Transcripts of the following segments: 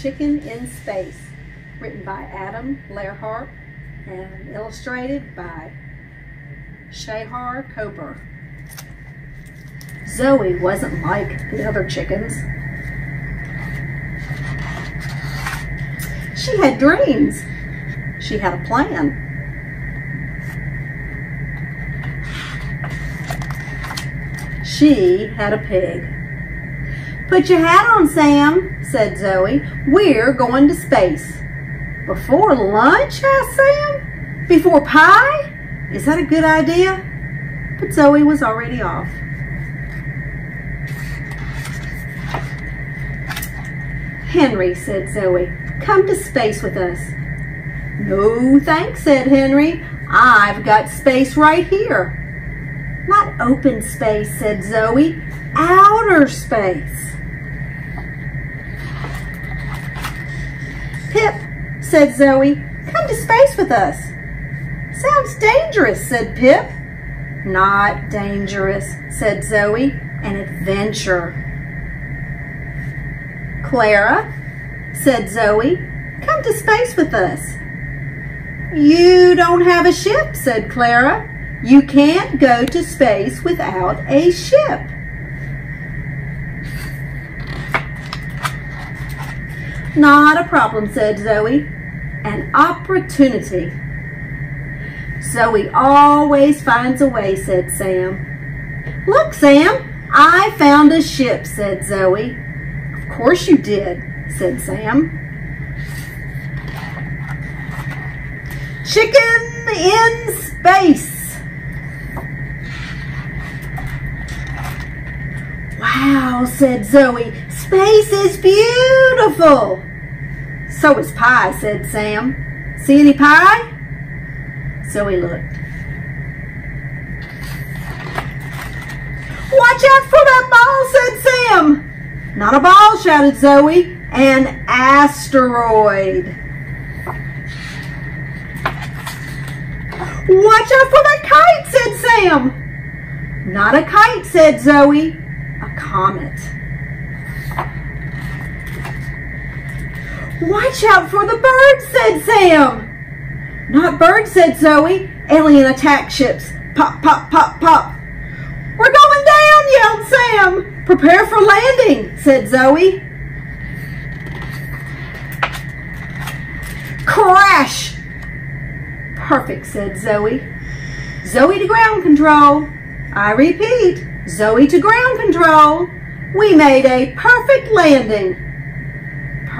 Chicken in Space, written by Adam Lehrhaupt and illustrated by Shahar Kober. Zoe wasn't like the other chickens. She had dreams. She had a plan. She had a pig. Put your hat on, Sam, said Zoe. We're going to space. Before lunch, asked Sam. Before pie? Is that a good idea? But Zoe was already off. Henry, said Zoe, come to space with us. No, thanks, said Henry. I've got space right here. Not open space, said Zoe. Outer space. Said Zoe, come to space with us. Sounds dangerous, said Pip. Not dangerous, said Zoe. An adventure. Clara, said Zoe, come to space with us. You don't have a ship, said Clara. You can't go to space without a ship. Not a problem, said Zoe. An opportunity. Zoe always finds a way, said Sam. Look, Sam, I found a ship, said Zoe. Of course you did, said Sam. Chicken in space. Wow, said Zoe. Space is beautiful. So is pie, said Sam. See any pie? Zoe looked. Watch out for that ball, said Sam. Not a ball, shouted Zoe. An asteroid. Watch out for that kite, said Sam. Not a kite, said Zoe. A comet. Watch out for the birds, said Sam. Not birds, said Zoe. Alien attack ships. Pop, pop, pop, pop. We're going down, yelled Sam. Prepare for landing, said Zoe. Crash! Perfect, said Zoe. Zoe to ground control. I repeat, Zoe to ground control. We made a perfect landing.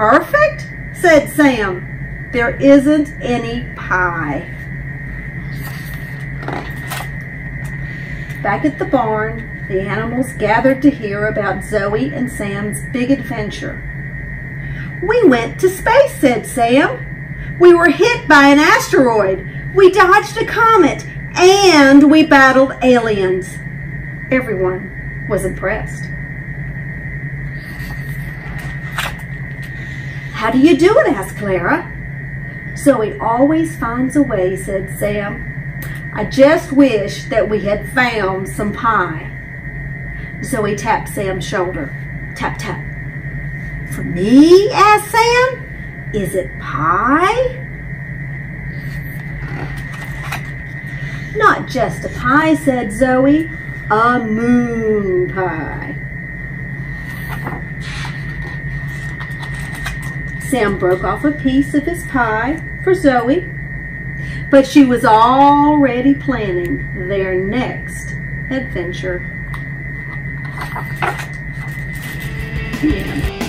Perfect? said Sam. There isn't any pie. Back at the barn, the animals gathered to hear about Zoe and Sam's big adventure. We went to space, said Sam. We were hit by an asteroid. We dodged a comet. And we battled aliens. Everyone was impressed. How do you do it? asked Clara. So Zoe always finds a way, said Sam. I just wish that we had found some pie. Zoe tapped Sam's shoulder. Tap, tap. For me? asked Sam. Is it pie? Not just a pie, said Zoe. A moon pie. Sam broke off a piece of his pie for Zoe, but she was already planning their next adventure. End.